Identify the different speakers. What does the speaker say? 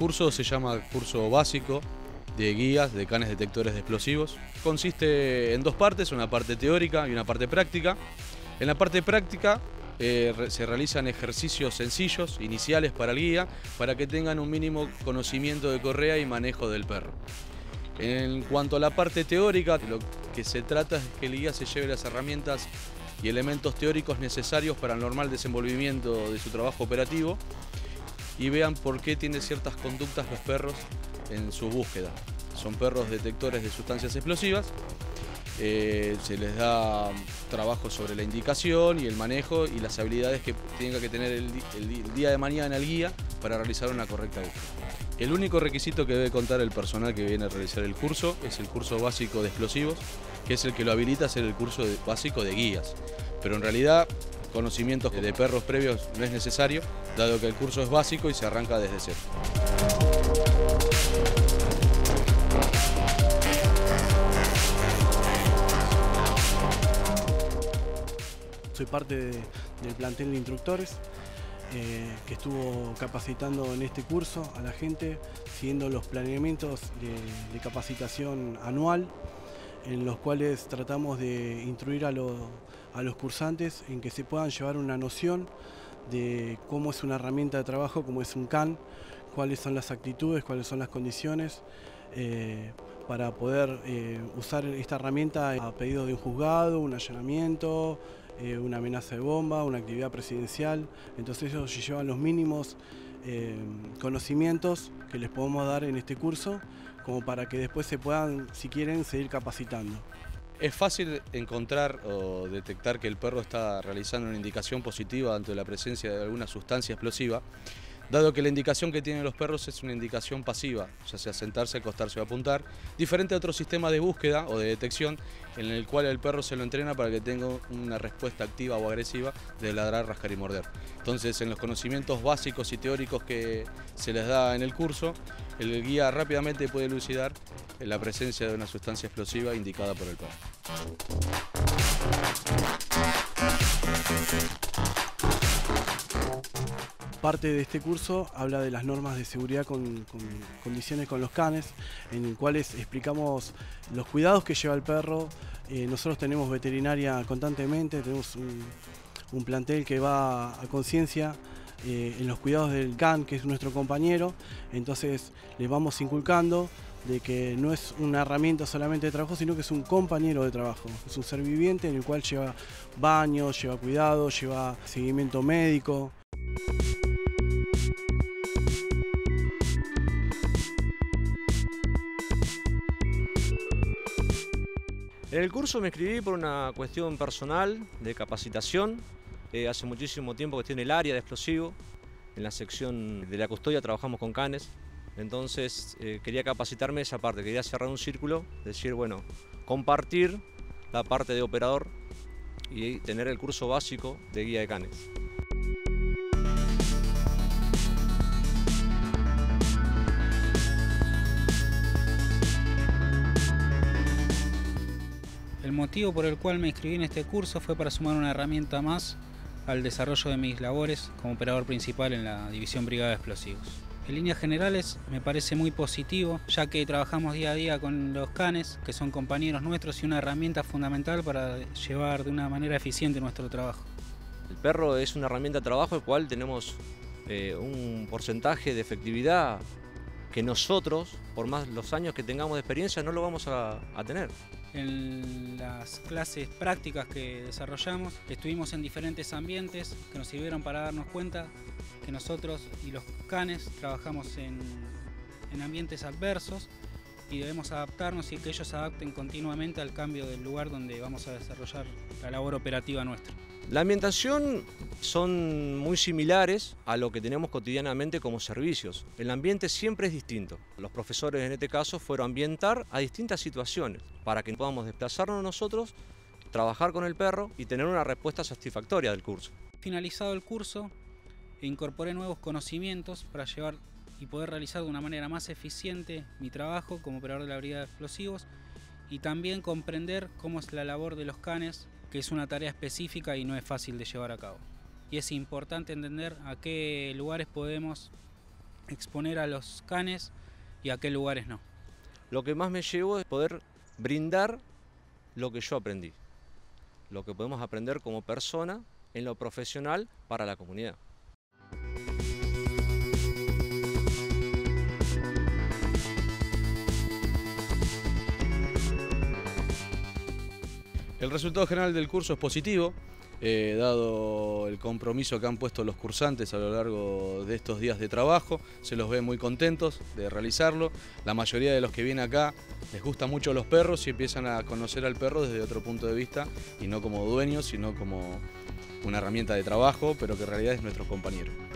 Speaker 1: curso se llama curso básico de guías de canes detectores de explosivos. Consiste en dos partes, una parte teórica y una parte práctica. En la parte práctica eh, se realizan ejercicios sencillos, iniciales para el guía, para que tengan un mínimo conocimiento de correa y manejo del perro. En cuanto a la parte teórica, lo que se trata es que el guía se lleve las herramientas y elementos teóricos necesarios para el normal desenvolvimiento de su trabajo operativo y vean por qué tienen ciertas conductas los perros en su búsqueda. Son perros detectores de sustancias explosivas. Eh, se les da trabajo sobre la indicación y el manejo y las habilidades que tenga que tener el, el día de mañana el guía para realizar una correcta búsqueda. El único requisito que debe contar el personal que viene a realizar el curso es el curso básico de explosivos, que es el que lo habilita a hacer el curso básico de guías. Pero en realidad conocimientos de perros previos no es necesario, dado que el curso es básico y se arranca desde cero.
Speaker 2: Soy parte del plantel de instructores eh, que estuvo capacitando en este curso a la gente, siguiendo los planeamientos de, capacitación anual, en los cuales tratamos de instruir a, los cursantes en que se puedan llevar una noción de cómo es una herramienta de trabajo, cómo es un CAN, cuáles son las actitudes, cuáles son las condiciones, eh, para poder eh, usar esta herramienta a pedido de un juzgado, un allanamiento, eh, una amenaza de bomba, una actividad presidencial. Entonces ellos llevan los mínimos conocimientos que les podemos dar en este curso como para que después se puedan, si quieren, seguir capacitando.
Speaker 1: Es fácil encontrar o detectar que el perro está realizando una indicación positiva ante la presencia de alguna sustancia explosiva dado que la indicación que tienen los perros es una indicación pasiva, ya sea sentarse, acostarse o apuntar, diferente a otro sistema de búsqueda o de detección en el cual el perro se lo entrena para que tenga una respuesta activa o agresiva de ladrar, rascar y morder. Entonces, en los conocimientos básicos y teóricos que se les da en el curso, el guía rápidamente puede elucidar la presencia de una sustancia explosiva indicada por el perro.
Speaker 2: Parte de este curso habla de las normas de seguridad con, condiciones con los canes, en el cuales explicamos los cuidados que lleva el perro. Eh, nosotros tenemos veterinaria constantemente, tenemos un, plantel que va a conciencia eh, en los cuidados del can, que es nuestro compañero, entonces le vamos inculcando de que no es una herramienta solamente de trabajo, sino que es un compañero de trabajo, es un ser viviente en el cual lleva baño, lleva cuidado, lleva seguimiento médico.
Speaker 3: En el curso me inscribí por una cuestión personal de capacitación. Eh, hace muchísimo tiempo que estoy en el área de explosivo. En la sección de la custodia trabajamos con canes. Entonces eh, quería capacitarme esa parte, quería cerrar un círculo, decir, bueno, compartir la parte de operador y tener el curso básico de guía de canes.
Speaker 4: Motivo por el cual me inscribí en este curso fue para sumar una herramienta más al desarrollo de mis labores como operador principal en la División Brigada de Explosivos. En líneas generales me parece muy positivo, ya que trabajamos día a día con los canes, que son compañeros nuestros y una herramienta fundamental para llevar de una manera eficiente nuestro trabajo.
Speaker 3: El perro es una herramienta de trabajo el cual tenemos eh, un porcentaje de efectividad que nosotros, por más los años que tengamos de experiencia, no lo vamos a tener
Speaker 4: en las clases prácticas que desarrollamos. Estuvimos en diferentes ambientes que nos sirvieron para darnos cuenta que nosotros y los canes trabajamos en, en ambientes adversos y debemos adaptarnos y que ellos adapten continuamente al cambio del lugar donde vamos a desarrollar la labor operativa nuestra.
Speaker 3: La ambientación son muy similares a lo que tenemos cotidianamente como servicios. El ambiente siempre es distinto. Los profesores en este caso fueron a ambientar a distintas situaciones para que podamos desplazarnos nosotros, trabajar con el perro y tener una respuesta satisfactoria del curso.
Speaker 4: Finalizado el curso, incorporé nuevos conocimientos para llevar y poder realizar de una manera más eficiente mi trabajo como operador de la brigada de explosivos y también comprender cómo es la labor de los canes que es una tarea específica y no es fácil de llevar a cabo. Y es importante entender a qué lugares podemos exponer a los canes y a qué lugares no.
Speaker 3: Lo que más me llevó es poder brindar lo que yo aprendí, lo que podemos aprender como persona en lo profesional para la comunidad.
Speaker 1: El resultado general del curso es positivo, eh, dado el compromiso que han puesto los cursantes a lo largo de estos días de trabajo, se los ve muy contentos de realizarlo. La mayoría de los que vienen acá les gustan mucho los perros y empiezan a conocer al perro desde otro punto de vista y no como dueño, sino como una herramienta de trabajo, pero que en realidad es nuestro compañero.